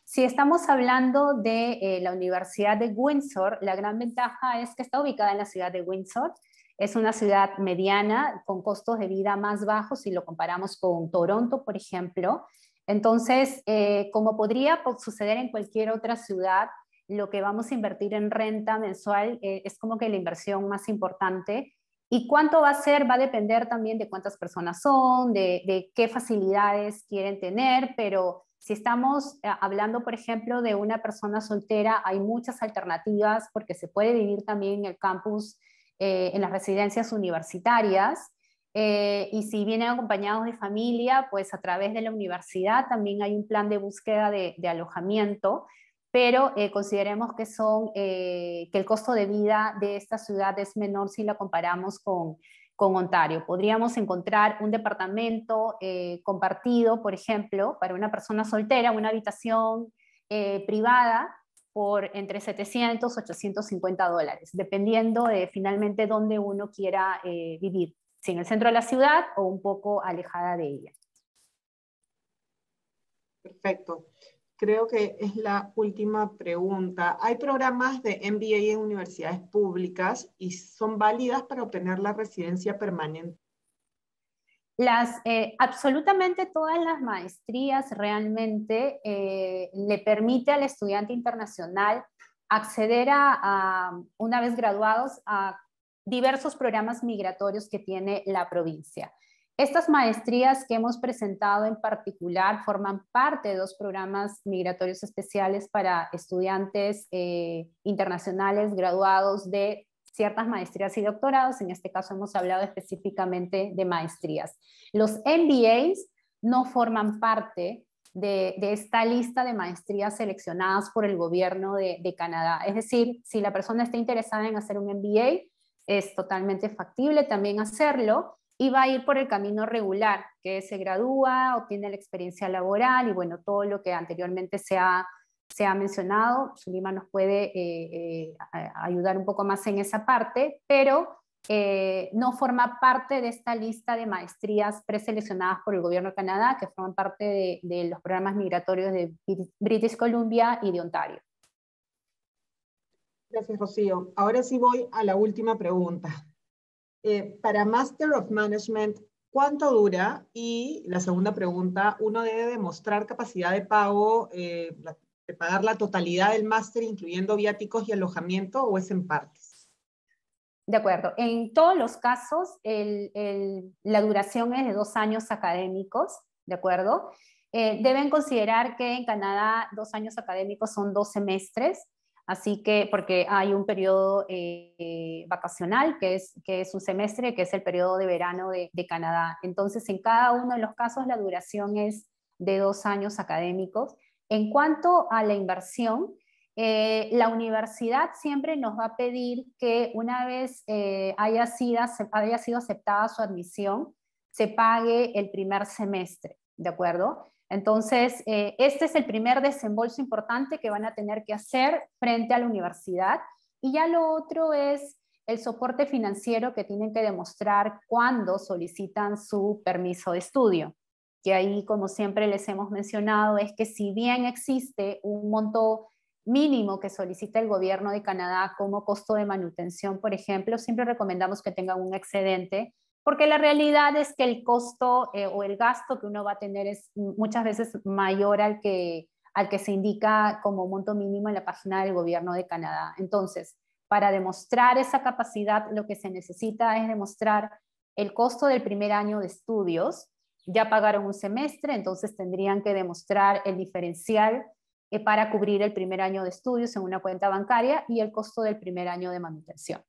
Si estamos hablando de eh, la Universidad de Windsor, la gran ventaja es que está ubicada en la ciudad de Windsor. Es una ciudad mediana con costos de vida más bajos si lo comparamos con Toronto, por ejemplo. Entonces, eh, como podría suceder en cualquier otra ciudad, lo que vamos a invertir en renta mensual eh, es como que la inversión más importante. ¿Y cuánto va a ser? Va a depender también de cuántas personas son, de, de qué facilidades quieren tener, pero si estamos eh, hablando, por ejemplo, de una persona soltera, hay muchas alternativas porque se puede vivir también en el campus, eh, en las residencias universitarias. Eh, y si vienen acompañados de familia, pues a través de la universidad también hay un plan de búsqueda de, alojamiento, pero consideremos que, son, que el costo de vida de esta ciudad es menor si la comparamos con con Ontario. Podríamos encontrar un departamento eh, compartido, por ejemplo, para una persona soltera, una habitación eh, privada por entre 700 y 850 dólares, dependiendo de finalmente dónde uno quiera eh, vivir, si en el centro de la ciudad o un poco alejada de ella. Perfecto creo que es la última pregunta. Hay programas de MBA en universidades públicas y son válidas para obtener la residencia permanente. Las, eh, absolutamente todas las maestrías realmente eh, le permite al estudiante internacional acceder a, una vez graduados, a diversos programas migratorios que tiene la provincia. Estas maestrías que hemos presentado en particular forman parte de dos programas migratorios especiales para estudiantes eh, internacionales graduados de ciertas maestrías y doctorados. En este caso hemos hablado específicamente de maestrías. Los MBAs no forman parte de, esta lista de maestrías seleccionadas por el gobierno de, Canadá. Es decir, si la persona está interesada en hacer un MBA, es totalmente factible también hacerlo y va a ir por el camino regular, que se gradúa, obtiene la experiencia laboral y bueno, todo lo que anteriormente se ha, se ha mencionado. Zulima nos puede eh, eh, ayudar un poco más en esa parte, pero eh, no forma parte de esta lista de maestrías preseleccionadas por el gobierno de Canadá, que forman parte de, los programas migratorios de British Columbia y de Ontario. Gracias, Rocío. Ahora sí voy a la última pregunta. Para Master of Management, ¿cuánto dura? Y la segunda pregunta, ¿uno debe demostrar capacidad de pago, de pagar la totalidad del máster, incluyendo viáticos y alojamiento, o es en partes? De acuerdo. En todos los casos, la duración es de dos años académicos, ¿de acuerdo? Eh, deben considerar que en Canadá dos años académicos son dos semestres Así que, porque hay un periodo eh, vacacional, que es, que es un semestre, que es el periodo de verano de, Canadá. Entonces, en cada uno de los casos, la duración es de dos años académicos. En cuanto a la inversión, eh, la universidad siempre nos va a pedir que una vez eh, haya, sido, aceptada su admisión, se pague el primer semestre, ¿de acuerdo? Entonces, eh, este es el primer desembolso importante que van a tener que hacer frente a la universidad. Y ya lo otro es el soporte financiero que tienen que demostrar cuando solicitan su permiso de estudio. Que ahí, como siempre les hemos mencionado, es que si bien existe un monto mínimo que solicita el gobierno de Canadá como costo de manutención, por ejemplo, siempre recomendamos que tengan un excedente, porque la realidad es que el costo eh, o el gasto que uno va a tener es muchas veces mayor al que, al que se indica como monto mínimo en la página del gobierno de Canadá. Entonces, para demostrar esa capacidad, lo que se necesita es demostrar el costo del primer año de estudios. Ya pagaron un semestre, entonces tendrían que demostrar el diferencial eh, para cubrir el primer año de estudios en una cuenta bancaria y el costo del primer año de manutención.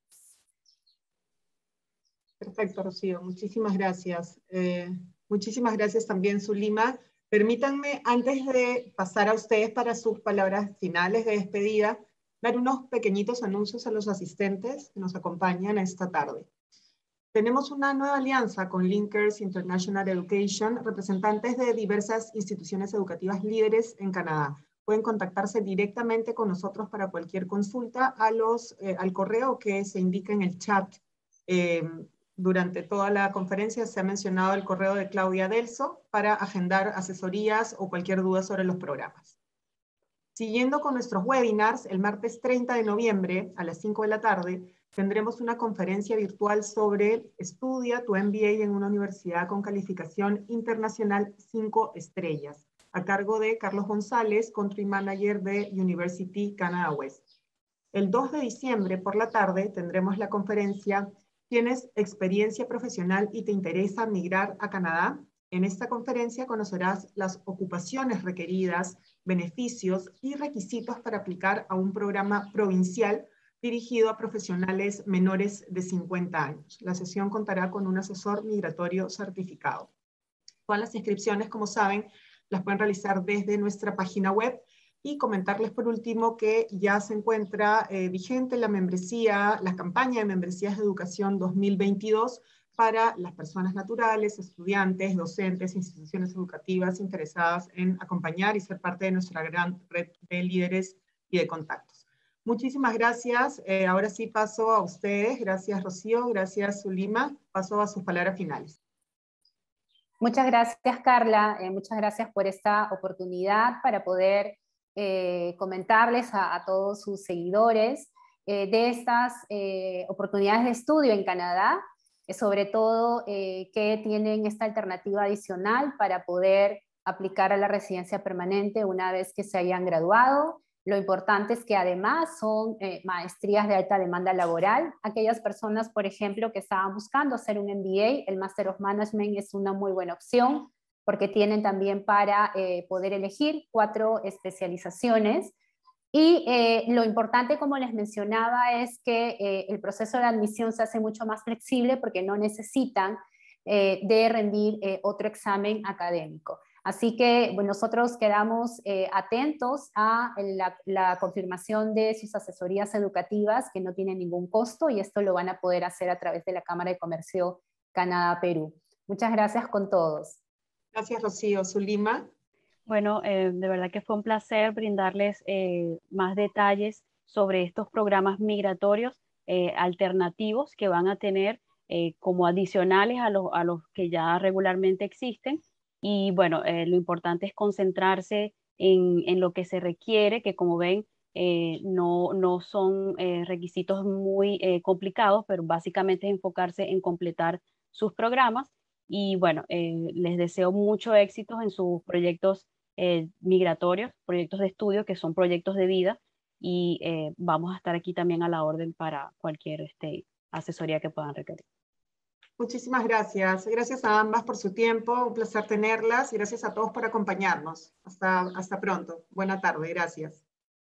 Perfecto, Rocío. Muchísimas gracias. Eh, muchísimas gracias también, Zulima. Permítanme, antes de pasar a ustedes para sus palabras finales de despedida, dar unos pequeñitos anuncios a los asistentes que nos acompañan esta tarde. Tenemos una nueva alianza con Linkers International Education, representantes de diversas instituciones educativas líderes en Canadá pueden contactarse directamente con nosotros para cualquier consulta a los, eh, al correo que se indica en el chat. Em, durante toda la conferencia se ha mencionado el correo de Claudia Delso para agendar asesorías o cualquier duda sobre los programas. Siguiendo con nuestros webinars, el martes 30 de noviembre a las 5 de la tarde tendremos una conferencia virtual sobre Estudia tu MBA en una universidad con calificación internacional 5 estrellas a cargo de Carlos González, Country Manager de University Canada West. El 2 de diciembre por la tarde tendremos la conferencia ¿Tienes experiencia profesional y te interesa migrar a Canadá? En esta conferencia conocerás las ocupaciones requeridas, beneficios y requisitos para aplicar a un programa provincial dirigido a profesionales menores de 50 años. La sesión contará con un asesor migratorio certificado. Todas las inscripciones, como saben, las pueden realizar desde nuestra página web y comentarles por último que ya se encuentra eh, vigente la membresía, la campaña de membresías de educación 2022 para las personas naturales, estudiantes, docentes, instituciones educativas interesadas en acompañar y ser parte de nuestra gran red de líderes y de contactos. Muchísimas gracias. Eh, ahora sí paso a ustedes. Gracias, Rocío. Gracias, Zulima. Paso a sus palabras finales. Muchas gracias, Carla. Eh, muchas gracias por esta oportunidad para poder eh, comentarles a, todos sus seguidores de estas oportunidades de estudio en Canadá, sobre todo que tienen esta alternativa adicional para poder aplicar a la residencia permanente una vez que se hayan graduado lo importante es que además son eh, maestrías de alta demanda laboral. Aquellas personas, por ejemplo, que estaban buscando hacer un MBA, el Master of Management es una muy buena opción porque tienen también para eh, poder elegir cuatro especializaciones. Y eh, lo importante, como les mencionaba, es que el proceso de admisión se hace mucho más flexible porque no necesitan de rendir otro examen académico. Así que nosotros quedamos eh, atentos a la, confirmación de sus asesorías educativas que no tienen ningún costo y esto lo van a poder hacer a través de la Cámara de Comercio Canadá-Perú. Muchas gracias con todos. Gracias, Rocío. Zulima. Bueno, eh, de verdad que fue un placer brindarles eh, más detalles sobre estos programas migratorios alternativos que van a tener como adicionales a los que ya regularmente existen y bueno, eh, lo importante es concentrarse en, en, lo que se requiere, que como ven, eh, no, no, son eh, requisitos muy complicados, pero básicamente es enfocarse en completar sus programas. Y bueno, les deseo mucho éxito en sus proyectos migratorios, proyectos de estudio, que son proyectos de vida. Y vamos a estar aquí también a la orden para cualquier este, asesoría que puedan requerir. Muchísimas gracias. Gracias a ambas por su tiempo. Un placer tenerlas y gracias a todos por acompañarnos. Hasta, hasta pronto. Buena tarde. Gracias.